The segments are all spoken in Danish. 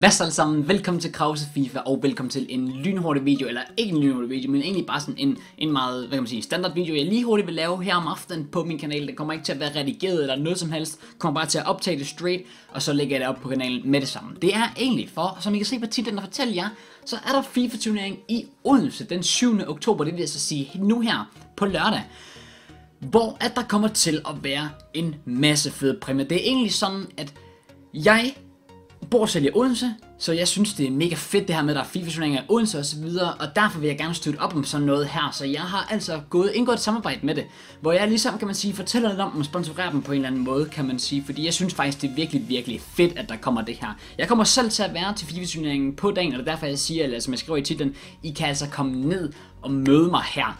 Hvad så alle sammen? Velkommen til Krause FIFA, og velkommen til en lynhurtig video, eller ikke en lynhurtig video, men egentlig bare sådan en, en meget, hvad kan man sige, standard video, jeg lige hurtigt vil lave her om aftenen på min kanal. Det kommer ikke til at være redigeret eller noget som helst, jeg kommer bare til at optage det straight, og så lægger jeg det op på kanalen med det samme. Det er egentlig for, som I kan se på titlen og fortælle jer, så er der FIFA-turnering i Odense den 7. oktober, det vil jeg så sige nu her på lørdag hvor at der kommer til at være en masse fede præmier. Det er egentlig sådan, at jeg bor selv i Odense, så jeg synes, det er mega fedt det her med, at der er FIFA-turneringer i Odense og så videre, og derfor vil jeg gerne støtte op om sådan noget her, så jeg har altså gået, indgået et samarbejde med det, hvor jeg ligesom, kan man sige, fortæller lidt om dem og sponsorerer dem på en eller anden måde, kan man sige, fordi jeg synes faktisk, det er virkelig, virkelig fedt, at der kommer det her. Jeg kommer selv til at være til FIFA-turneringen på dagen, og det er derfor, jeg siger, eller som jeg skriver i titlen, I kan altså komme ned og møde mig her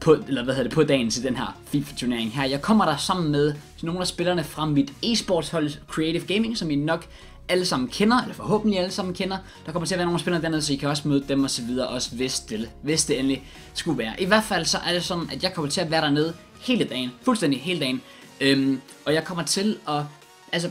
på, eller hvad hedder det, på dagen til den her FIFA-turnering her. Jeg kommer der sammen med nogle af spillerne fra mit e-sports hold Creative Gaming, som I nok alle sammen kender, eller forhåbentlig alle sammen kender. Der kommer til at være nogle spillere dernede, så I kan også møde dem og så videre, også hvis det, hvis det endelig skulle være. I hvert fald så er det sådan, at jeg kommer til at være dernede hele dagen, fuldstændig hele dagen. Øhm, og jeg kommer til at, altså,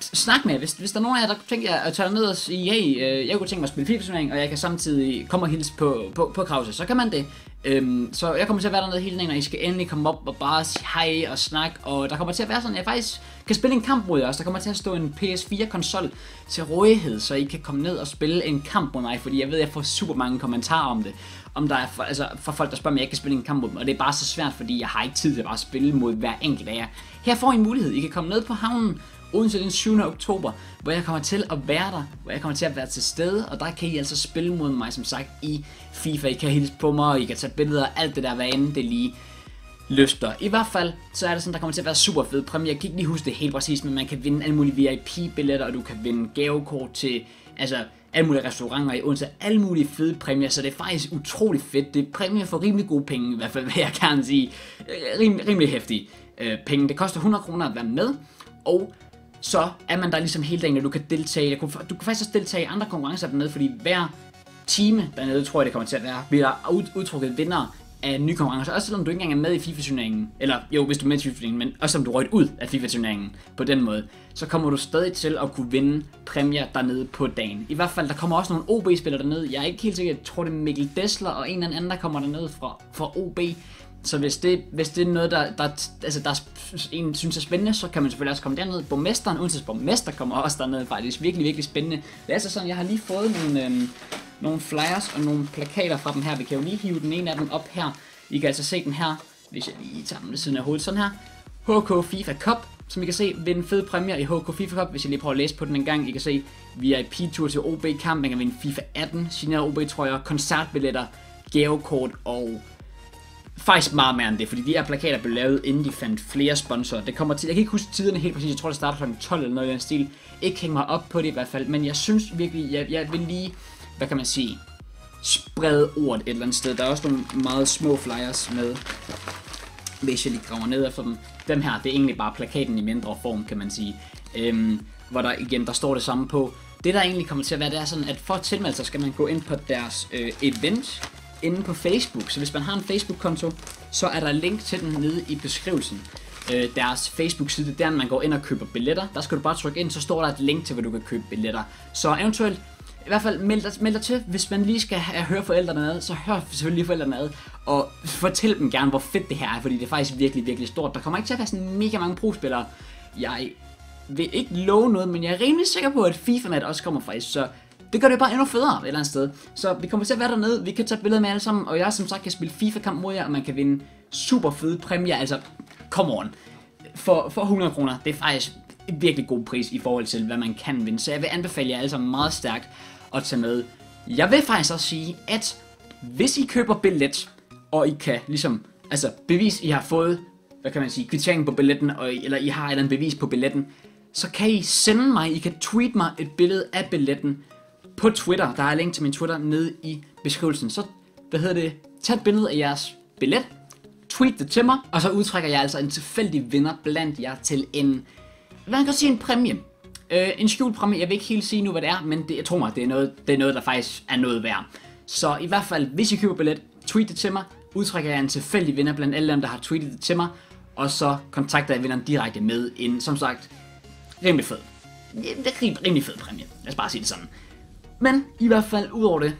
snak med, hvis, hvis der er nogen af jer, der tænker at tørre ned og sige, hey, øh, jeg kunne tænke mig at spille FIFA-turnering, og jeg kan samtidig komme og hilse på, på, på Krause, så kan man det. Øhm, så jeg kommer til at være dernede hele dagen, og I skal endelig komme op og bare sige hej og snakke, og der kommer til at være sådan, at jeg faktisk kan spille en kamp mod jer også. Der kommer til at stå en PS4-konsol til rådighed, så I kan komme ned og spille en kamp mod mig, fordi jeg ved, at jeg får super mange kommentarer om det. Om der er for, altså, for folk, der spørger, om jeg kan spille en kamp mod dem, og det er bare så svært, fordi jeg har ikke tid til at bare spille mod hver enkelt af jer. Her får I en mulighed. I kan komme ned på havnen, Odense den 7. oktober, hvor jeg kommer til at være der, hvor jeg kommer til at være til stede, og der kan I altså spille mod mig, som sagt, i FIFA. I kan hilse på mig, og I kan tage billeder, alt det der, hvad end det lige lyster. I hvert fald, så er det sådan, der kommer til at være super fed præmie. Jeg kan ikke lige huske det helt præcis, men man kan vinde alle mulige VIP-billetter, og du kan vinde gavekort til, altså, alle mulige restauranter i Odense, alle mulige fede præmier, så det er faktisk utrolig fedt. Det er præmier for rimelig gode penge, i hvert fald vil jeg gerne sige. Øh, rim, rimelig hæftige øh, penge. Det koster 100 kroner at være med, og så er man der ligesom hele dagen, og du kan deltage. Du kan faktisk også deltage i andre konkurrencer dernede, fordi hver time dernede, tror jeg det kommer til at være, bliver der udtrukket vinder af nye konkurrencer. Også selvom du ikke engang er med i FIFA-turneringen, eller jo, hvis du er med i FIFA-turneringen, men også selvom du røget ud af FIFA-turneringen på den måde, så kommer du stadig til at kunne vinde præmier dernede på dagen. I hvert fald, der kommer også nogle OB-spillere dernede. Jeg er ikke helt sikker, jeg tror det er Mikkel Dessler og en eller anden, der kommer dernede fra, fra OB. Så hvis det, hvis det er noget, der, der, altså der en synes er spændende, så kan man selvfølgelig også komme derned. Borgmesteren, Odenses borgmester kommer også derned faktisk. Virkelig, virkelig spændende. Det er altså sådan, jeg har lige fået nogle, øh, nogle flyers og nogle plakater fra dem her. Vi kan jo lige hive den ene af dem op her. I kan altså se den her, hvis jeg lige tager den ved siden af hovedet. Sådan her. HK FIFA Cup, som I kan se, vinde fede præmier i HK FIFA Cup, hvis jeg lige prøver at læse på den en gang. I kan se VIP-tur til OB-kamp, man kan vinde FIFA 18, signerede OB-trøjer, koncertbilletter, gavekort og faktisk meget mere end det, fordi de her plakater blev lavet, inden de fandt flere sponsorer. Det kommer til, jeg kan ikke huske tiderne helt præcis, jeg tror det starter kl. 12 eller noget i den stil. Ikke hænge mig op på det i hvert fald, men jeg synes virkelig, jeg, jeg vil lige, hvad kan man sige, sprede ordet et eller andet sted. Der er også nogle meget små flyers med, hvis jeg lige graver ned efter dem. Dem her, det er egentlig bare plakaten i mindre form, kan man sige. Øhm, hvor der igen, der står det samme på. Det der egentlig kommer til at være, det er sådan, at for at tilmelde sig, skal man gå ind på deres øh, event, inde på Facebook. Så hvis man har en Facebook-konto, så er der link til den nede i beskrivelsen. Øh, deres Facebook-side, der man går ind og køber billetter. Der skal du bare trykke ind, så står der et link til, hvor du kan købe billetter. Så eventuelt, i hvert fald meld dig, meld dig til, hvis man lige skal have, høre forældrene ad, så hør selvfølgelig forældrene ad, og fortæl dem gerne, hvor fedt det her er, fordi det er faktisk virkelig, virkelig stort. Der kommer ikke til at være sådan mega mange prospillere. Jeg vil ikke love noget, men jeg er rimelig sikker på, at FIFA-nat også kommer faktisk, så det gør det bare endnu federe et eller andet sted. Så vi kommer til at være dernede, vi kan tage billeder med alle sammen, og jeg som sagt kan spille FIFA-kamp mod jer, og man kan vinde super fede præmier, altså come on. For, for 100 kroner, det er faktisk en virkelig god pris i forhold til, hvad man kan vinde. Så jeg vil anbefale jer alle sammen meget stærkt at tage med. Jeg vil faktisk også sige, at hvis I køber billet, og I kan ligesom, altså bevise, I har fået, hvad kan man sige, kvittering på billetten, og, eller I har et eller andet bevis på billetten, så kan I sende mig, I kan tweet mig et billede af billetten, på Twitter. Der er link til min Twitter nede i beskrivelsen. Så, hvad hedder det, tag et billede af jeres billet, tweet det til mig, og så udtrækker jeg altså en tilfældig vinder blandt jer til en, hvad man kan sige, en præmie. Øh, en skjult præmie, jeg vil ikke helt sige nu, hvad det er, men det, jeg tror mig, det er, noget, det er noget, der faktisk er noget værd. Så i hvert fald, hvis I køber billet, tweet det til mig, udtrækker jeg en tilfældig vinder blandt alle dem, der har tweetet det til mig, og så kontakter jeg vinderen direkte med en, som sagt, rimelig fed det er rimelig, fed præmie. Lad os bare sige det sådan. Men i hvert fald, udover det,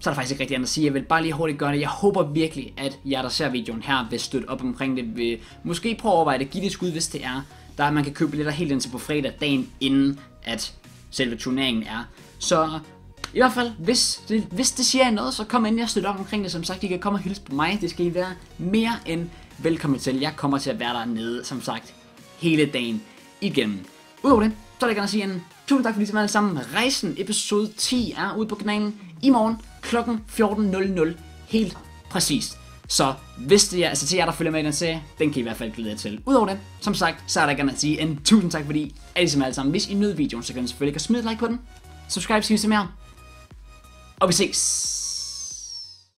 så er der faktisk ikke rigtig andet at sige. Jeg vil bare lige hurtigt gøre det. Jeg håber virkelig, at jer, der ser videoen her, vil støtte op omkring det. Vil måske prøve at overveje det. Giv det et skud, hvis det er. Der man kan købe billetter helt indtil på fredag, dagen inden, at selve turneringen er. Så i hvert fald, hvis det, hvis det siger noget, så kom ind og støtte op omkring det. Som sagt, I kan komme og hilse på mig. Det skal I være mere end velkommen til. Jeg kommer til at være dernede, som sagt, hele dagen igennem. Udover det, så er jeg gerne sige en tusind tak fordi I var alle sammen. Rejsen episode 10 er ude på kanalen i morgen kl. 14.00. Helt præcist. Så hvis det er, altså til jer, der følger med i den serie, den kan I i hvert fald glæde jer til. Udover det, som sagt, så er der gerne at sige en tusind tak, fordi I ligesom alle sammen. Hvis I nød videoen, så kan I selvfølgelig ikke smide et like på den. Subscribe, hvis I vil se mere. Og vi ses.